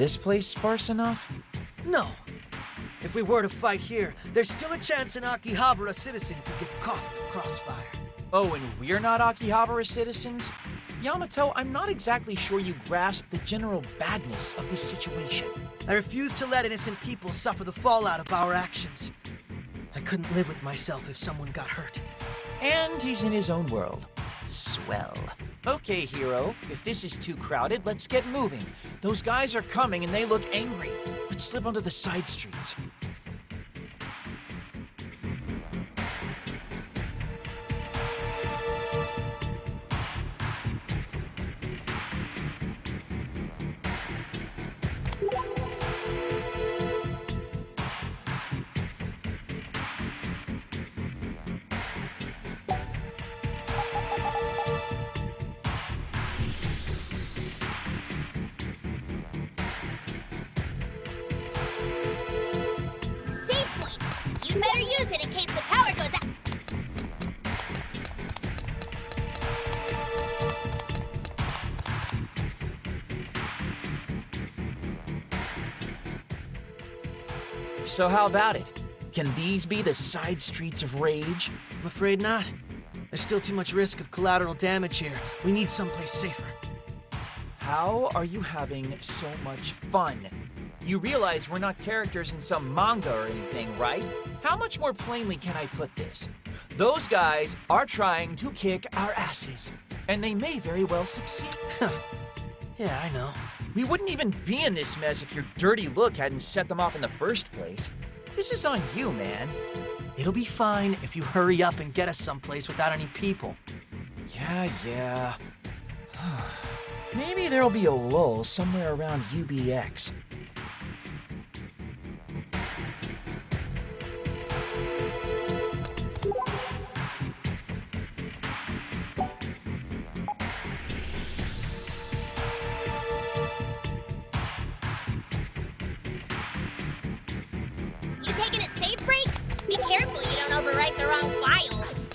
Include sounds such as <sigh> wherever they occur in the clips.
this place sparse enough? No. If we were to fight here, there's still a chance an Akihabara citizen could get caught in the crossfire. Oh, and we're not Akihabara citizens? Yamato, I'm not exactly sure you grasp the general badness of this situation. I refuse to let innocent people suffer the fallout of our actions. I couldn't live with myself if someone got hurt. And he's in his own world. Swell. Okay, hero, if this is too crowded, let's get moving. Those guys are coming and they look angry. Let's slip onto the side streets. Better use it in case the power goes out. So, how about it? Can these be the side streets of rage? I'm afraid not. There's still too much risk of collateral damage here. We need someplace safer. How are you having so much fun? You realize we're not characters in some manga or anything, right? How much more plainly can I put this? Those guys are trying to kick our asses, and they may very well succeed. <laughs> Yeah, I know. We wouldn't even be in this mess if your dirty look hadn't set them off in the first place. This is on you, man. It'll be fine if you hurry up and get us someplace without any people. Yeah, yeah. <sighs> Maybe there'll be a lull somewhere around UDX. You taking a safe break? Be careful you don't overwrite the wrong file.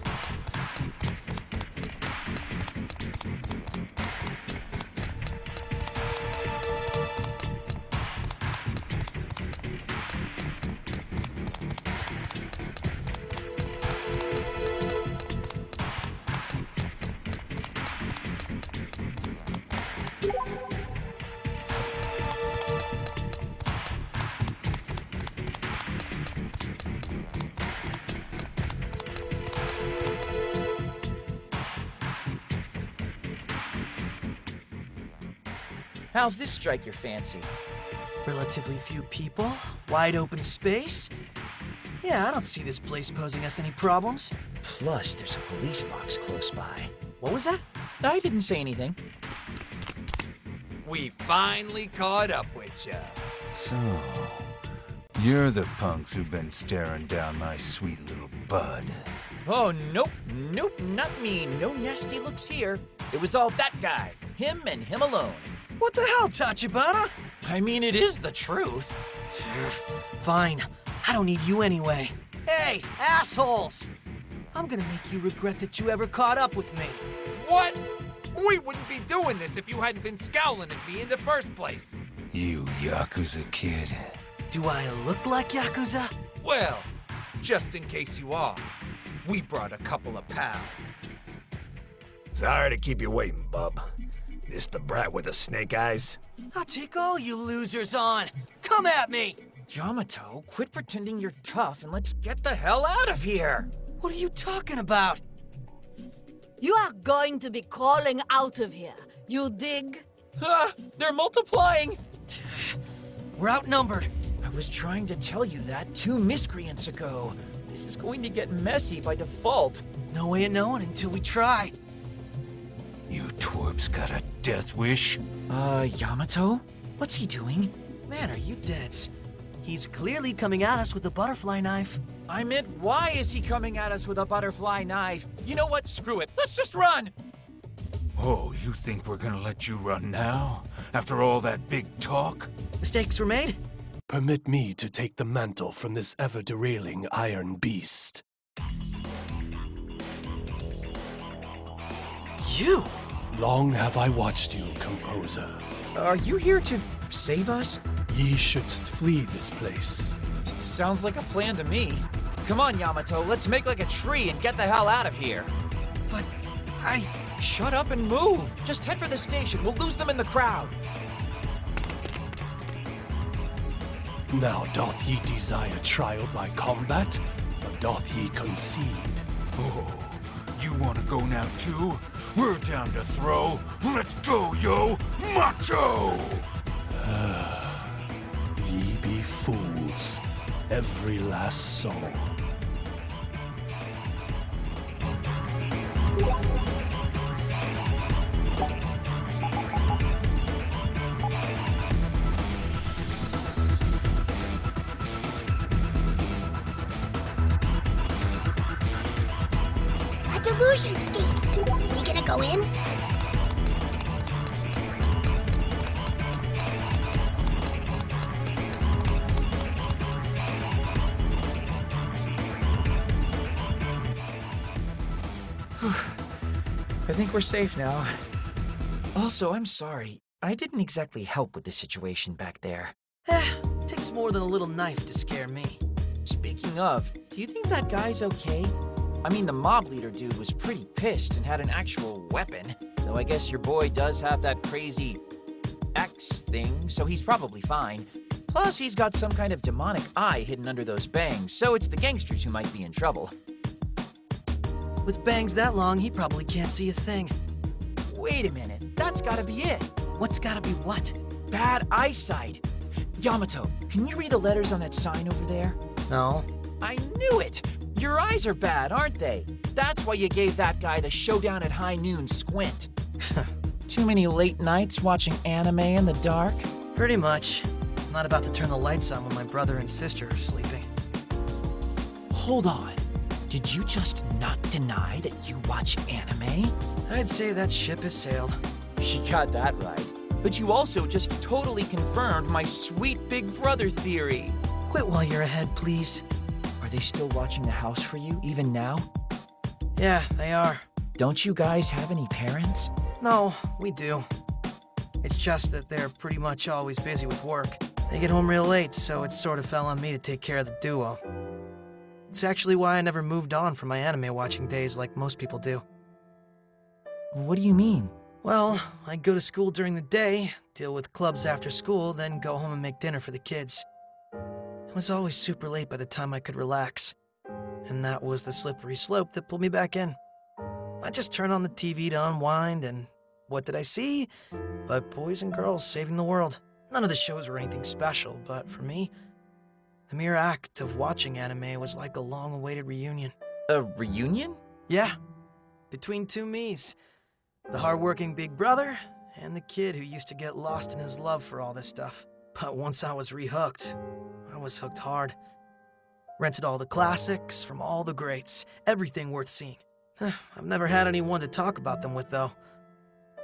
How's this strike your fancy? Relatively few people, wide open space. Yeah, I don't see this place posing us any problems. Plus, there's a police box close by. What was that? I didn't say anything. We finally caught up with ya. So, you're the punks who've been staring down my sweet little bud. Oh, nope, nope, not me. No nasty looks here. It was all that guy. Him and him alone. What the hell, Tachibana? I mean, it is the truth. <sighs> Fine. I don't need you anyway. Hey, assholes! I'm gonna make you regret that you ever caught up with me. What? We wouldn't be doing this if you hadn't been scowling at me in the first place. You Yakuza kid. Do I look like Yakuza? Well, just in case you are, we brought a couple of pals. Sorry to keep you waiting, bub. This the brat with the snake eyes? I'll take all you losers on. Come at me! Yamato, quit pretending you're tough and let's get the hell out of here. What are you talking about? You are going to be crawling out of here. You dig? Ah, they're multiplying. We're outnumbered. I was trying to tell you that two miscreants ago. This is going to get messy by default. No way of knowing until we try. You twerp's got a death wish? Uh, Yamato? What's he doing? Man, are you dense? He's clearly coming at us with a butterfly knife. I meant, why is he coming at us with a butterfly knife? You know what? Screw it. Let's just run. Oh, you think we're gonna let you run now? After all that big talk? Mistakes were made? Permit me to take the mantle from this ever derailing iron beast. You? Long have I watched you, composer. Are you here to save us? Ye shouldst flee this place. Sounds like a plan to me. Come on, Yamato, let's make like a tree and get the hell out of here. But I. Shut up and move. Just head for the station. We'll lose them in the crowd. Now doth ye desire trial by combat, or doth ye concede? Oh, you wanna go now too? We're down to throw. Let's go, yo! Macho! <sighs> Ye be fools, every last soul. A Delusionscape. We gonna go in? <sighs> I think we're safe now. Also, I'm sorry. I didn't exactly help with the situation back there. Eh, <sighs> takes more than a little knife to scare me. Speaking of, do you think that guy's okay? I mean, the mob leader dude was pretty pissed and had an actual weapon. Though I guess your boy does have that crazy X thing, so he's probably fine. Plus, he's got some kind of demonic eye hidden under those bangs, so it's the gangsters who might be in trouble. With bangs that long, he probably can't see a thing. Wait a minute, that's gotta be it. What's gotta be what? Bad eyesight. Yamato, can you read the letters on that sign over there? No. I knew it! Your eyes are bad, aren't they? That's why you gave that guy the showdown at high noon squint. <laughs> Too many late nights watching anime in the dark? Pretty much. I'm not about to turn the lights on when my brother and sister are sleeping. Hold on. Did you just not deny that you watch anime? I'd say that ship has sailed. She got that right. But you also just totally confirmed my sweet big brother theory. Quit while you're ahead, please. They still watching the house for you, even now? Yeah, they are. Don't you guys have any parents? No, we do. It's just that they're pretty much always busy with work. They get home real late, so it sort of fell on me to take care of the duo. It's actually why I never moved on from my anime watching days like most people do. What do you mean? Well, I'd go to school during the day, deal with clubs after school, then go home and make dinner for the kids. Was always super late by the time I could relax. And that was the slippery slope that pulled me back in. I just turned on the TV to unwind, and what did I see? But boys and girls saving the world. None of the shows were anything special, but for me, the mere act of watching anime was like a long awaited reunion. A reunion? Yeah, between two me's the hardworking big brother and the kid who used to get lost in his love for all this stuff. But once I was rehooked, I was hooked hard. Rented all the classics from all the greats, everything worth seeing. <sighs> I've never had anyone to talk about them with, though.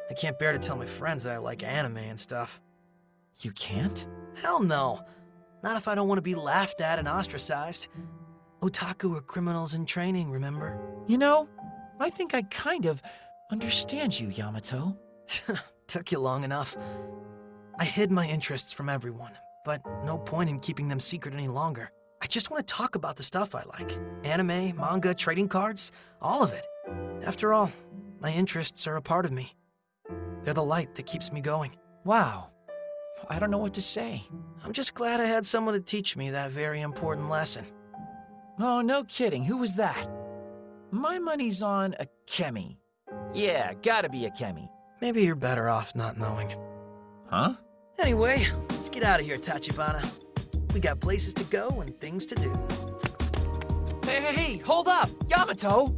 I can't bear to tell my friends that I like anime and stuff. You can't? Hell no. Not if I don't want to be laughed at and ostracized. Otaku are criminals in training, remember? You know, I think I kind of understand you, Yamato. <laughs> Took you long enough. I hid my interests from everyone, but no point in keeping them secret any longer. I just want to talk about the stuff I like anime, manga, trading cards, all of it. After all, my interests are a part of me. They're the light that keeps me going. Wow. I don't know what to say. I'm just glad I had someone to teach me that very important lesson. Oh, no kidding. Who was that? My money's on a Kemi. Yeah, gotta be a Kemi. Maybe you're better off not knowing. Huh? Anyway, let's get out of here, Tachibana. We got places to go and things to do. Hey, hey, hey, hold up! Yamato!